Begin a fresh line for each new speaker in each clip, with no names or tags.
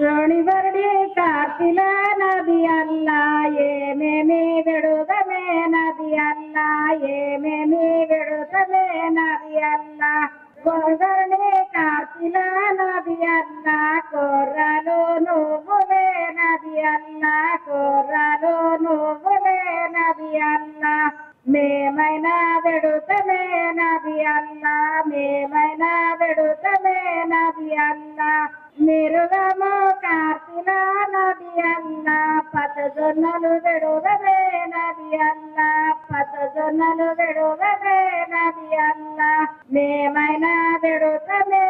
రోణివరుడి కార్తిల నది అల్లా ఏమేమి విడుదమే నది అల్లా ఏమేమి విడుదమే నది అల్లా. గోదరుని కార్తిల నది అల్లా కోర్రాలు నువ్వులే నది అల్లా కోర్రాలు నువ్వులే నది అల్లా. మేమైనా వెడుతమే నది అల్లా మేమైనా పచ్చజొన్నలు అల్లా. మేమైనా వెడుతమే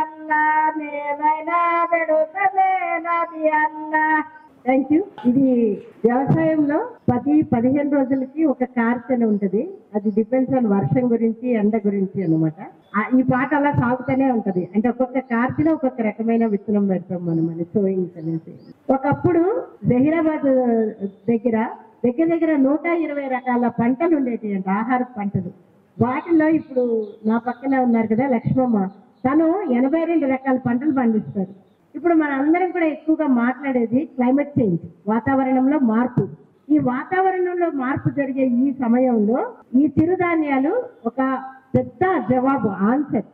అల్లా. మేమైనా వెడుతమే అల్లా. థ్యాంక్ యూ ఇది వ్యవసాయంలో పది పదిహేను రోజులకి ఒక కార్తెన ఉంటది. అది డిపెండ్స్ ఆన్ వర్షం గురించి ఎండ గురించి అనమాట ఈ పాట అలా సాగుతూనే ఉంటది. అంటే ఒక్కొక్క కార్తెలో ఒక్కొక్క రకమైన విత్తనం పెడతాం మనం అని సోయింగ్స్ అనేసి. ఒకప్పుడు జహీరాబాద్ దగ్గర దగ్గర దగ్గర నూట ఇరవై రకాల పంటలు ఉండేవి అంట ఆహార పంటలు. వాటిలో ఇప్పుడు నా పక్కన ఉన్నారు కదా లక్ష్మమ్మ. తను ఎనభై రెండు రకాల పంటలు పండిస్తారు. ఇప్పుడు మన అందరం కూడా ఎక్కువగా మాట్లాడేది క్లైమేట్ చేంజ్ వాతావరణంలో మార్పు. ఈ వాతావరణంలో మార్పు జరిగే ఈ సమయంలో ఈ చిరుధాన్యాలు ఒక పెద్ద జవాబు answer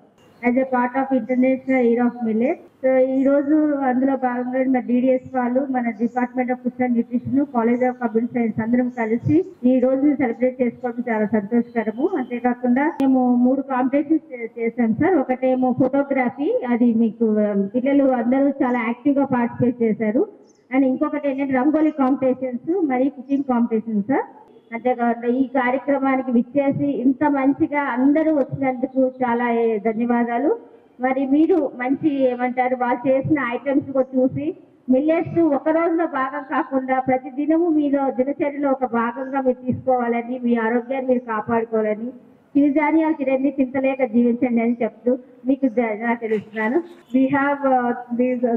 as a part of international year of millet so ఈ రోజు అందులో భాగంగా మన డిడిఎస్ వాళ్ళు మన department of food and nutrition college of public science అందరం కలిసి ఈ రోజు సెలబ్రేట్ చేసుకోవడం చాలా సంతోషకరము. అంతేకాకుండా మేము మూడు కాంపిటీషన్స్ చేశాం సార్. ఒకటేమో ఫోటోగ్రఫీ అది మీకు um, పిల్లలు అందరూ చాలా యాక్టివ్గా పార్టిసిపేట్ చేశారు. అండ్ ఇంకొకటి ఏంటంటే రంగోలీ కాంపిటీషన్స్ మరియు కుకింగ్ కాంపిటీషన్ సార్ అంతేకాకుండా ఈ కార్యక్రమానికి విచ్చేసి ఇంత మంచిగా అందరూ వచ్చినందుకు చాలా ధన్యవాదాలు. మరి మీరు మంచి ఏమంటారు వాళ్ళు చేసిన ఐటమ్స్ కూడా చూసి మిల్లెట్స్ ఒక రోజులో భాగం కాకుండా ప్రతి దినము మీలో దినచర్యలో ఒక భాగంగా మీరు తీసుకోవాలని మీ ఆరోగ్యాన్ని మీరు కాపాడుకోవాలని చిరుధాన్యాలు తినండి చింతలేక జీవించండి అని చెప్తూ మీకు తెలుస్తున్నాను
we have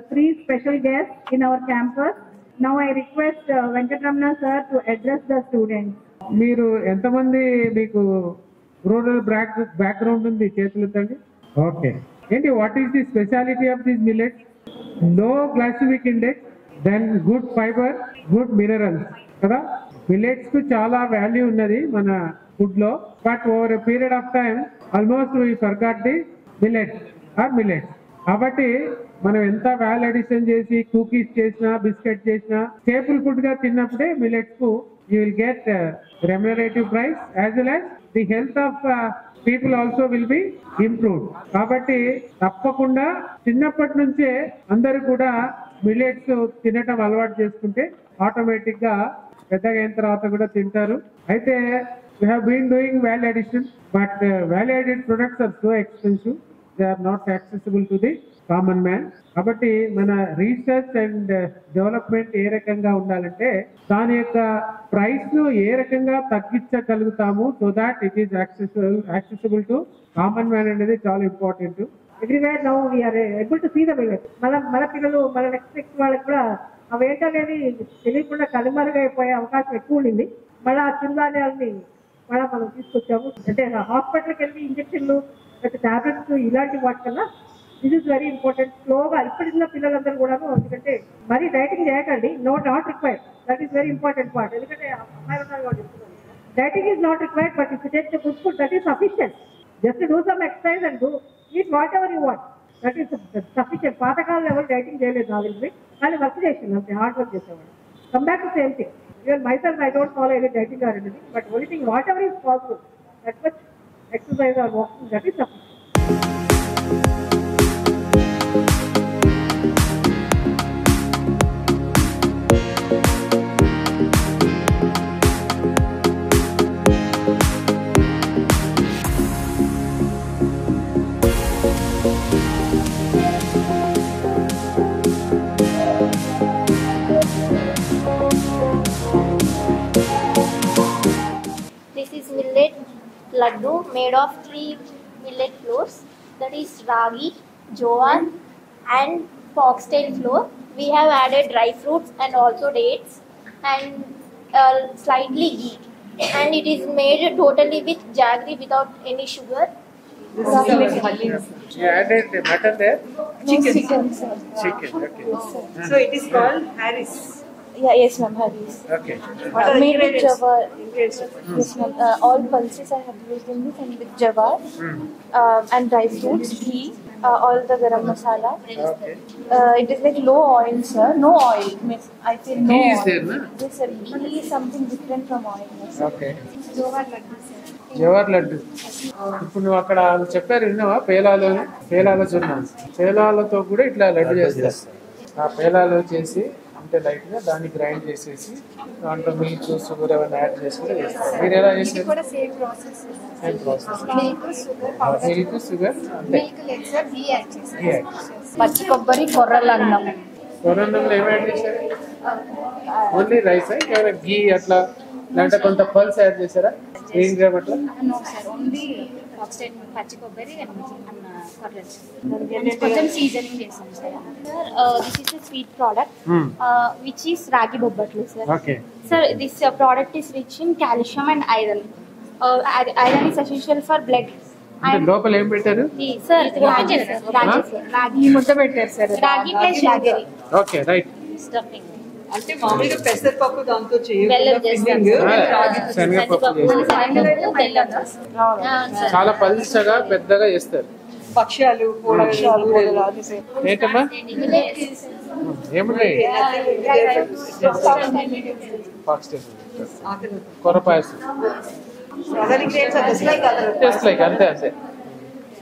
three special guest in our campus now I request Venkataramana sir to address the students
మీరు ఎంతమంది మీకు రూరల్ బ్యాక్ బ్యాక్గ్రౌండ్ ఉంది చేతులెత్తండి ఓకే ఏంటి what is the speciality of this మిల్లెట్లో glycemic index then good fibre good minerals కదా? మిల్లెట్స్కు చాలా value ఉన్నది మన ఫుడ్లో but over a period of time almost we forgot the millet or millets కాబట్టి మనం ఎంత వాల్యూ అడిషన్ చేసి కుకీస్ చేసినా బిస్కెట్ చేసినా స్టేపుల్ ఫుడ్గా తిన్నప్పుడే మిలెట్స్కు you will get remunerative price as well as the health of people also will be improved కాబట్టి తప్పకుండా చిన్నప్పటి నుంచే అందరూ కూడా మిల్లెట్స్ తినటం అలవాటు చేసుకుంటే ఆటోమేటిక్గా పెద్దగా అయిన తర్వాత కూడా తింటారు. అయితే we have been doing value addition but value added products are so expensive they are not accessible to the common man కాబట్టి మన రీసెర్చ్ అండ్ డెవలప్మెంట్ ఏ రకంగా ఉండాలంటే దాని యొక్క ప్రైస్ను ఏ రకంగా తగ్గించగలుగుతాము so that it is accessible accessible to common man అనేది చాలా important
everywhere now we're able to see the millet మన మన పిల్లలు మన నెక్స్ట్ నెక్స్ట్ వాళ్ళకి కూడా ఆ వెహికల్ అనేది తెలియకుండా కనుమరుగైపోయే అవకాశం ఎక్కువ ఉండింది. మళ్ళీ ఆ చిరుధాన్యాలని మళ్ళీ మనం తీసుకొచ్చాము. అంటే హాస్పిటల్కి వెళ్ళి ఇంజక్షన్లు లేకపోతే టాబ్లెట్స్ ఇలాంటి వాటికన్నా దిస్ ఇస్ వెరీ ఇంపార్టెంట్ స్లోగా ఇప్పటిన్న పిల్లలందరూ కూడాను ఎందుకంటే మరీ డైటింగ్ చేయకండి. No not required that is very important part ఎందుకంటే అమ్మాయిలు ఉన్నారు కాబట్టి dieting is not required but if take the good food that is sufficient just do some exercise and do eat whatever you what that is sufficient పాతకాలంలో ఎవరు dieting చేయలేదు నా తెలిసి కానీ వర్క్ చేసింది అంతే హార్డ్ వర్క్ చేసేవాడు come back to same thing even myself I don't follow any dieting or anything but only thing whatever is possible that much exercise or walking that is sufficient
laddu made of three millet flours that is ragi, jowar and foxtail flour. We have added dry fruits and also dates and uh, slightly ghee and it is made totally with jaggery without any sugar This is halim.
You added mutton there?
Chicken, sir.
Chicken, okay.
So it is called Harris.
Yeah, yes, ma'am, Harry's.
Okay.
What are
made with
ingredients?
jawar.
Ingredients.
Yes, ma'am. Uh, all pulses I have used in this and with jawar
Hmm.
uh, and dry fruits, ghee, uh, all the garam masala.
Okay.
Uh, it is like low oil, sir. No oil. I feel no
Ghee is
oil.
there, na?
Yes, sir. Ghee is something different from oil. Yes, sir.
Okay Jawahar laddu ఇప్పుడు నువ్వు అక్కడ వాళ్ళు చెప్పారు విన్నావా పేలాలు? పేలాల చున్నా పేలాలతో కూడా ఇట్లా లడ్డు చేస్తారు ఆ పేలాలు చేసి అంటే లైట్గా దాన్ని గ్రైండ్ చేసేసి దాంట్లో మిల్క్ షుగర్ అవన్నీ యాడ్ చేసి కూడా చేస్తారు మీరు ఎలా చేసారు
కూడా సేమ్ ప్రాసెస్ మిల్క్ షుగర్
అంటే.
పచ్చి కొబ్బరి కొర్రలు అన్నం.
కొరండంలో ఏం యాడ్ చేశారు? ఓన్లీ రైస్ ఇంకా ఘీ అట్లా? లేదంటే కొంత పల్స్ యాడ్ చేశారా? ఏం గ్రామ్ అట్లా?
నో సార్ ఓన్లీ ఆక్సిడెంట్ పచ్చి కొబ్బరి కొంచెం సీజనింగ్ చేస్తాం sir
Sir, uh, this is a sweet product,
Hmm.
uh, which is ragi bobbatlu, sir.
Okay
Sir, this uh, product is rich in calcium and iron. Uh, i- iron is essential for blood.
అంటే
And
లోపల ఏం పెట్టారు.
ముద్ద sir.
Okay right.
అంటే మామూలుగా పెసరపప్పు దాంతో.
Ah, sir.
చాలా పల్చగా పెద్దగా చేస్తారు
పక్షాలు పూడలు
ఏంటమ్మా? ఏమున్నాయి? కొర పాయసం జస్ట్ లైక్ అంతే అంతే.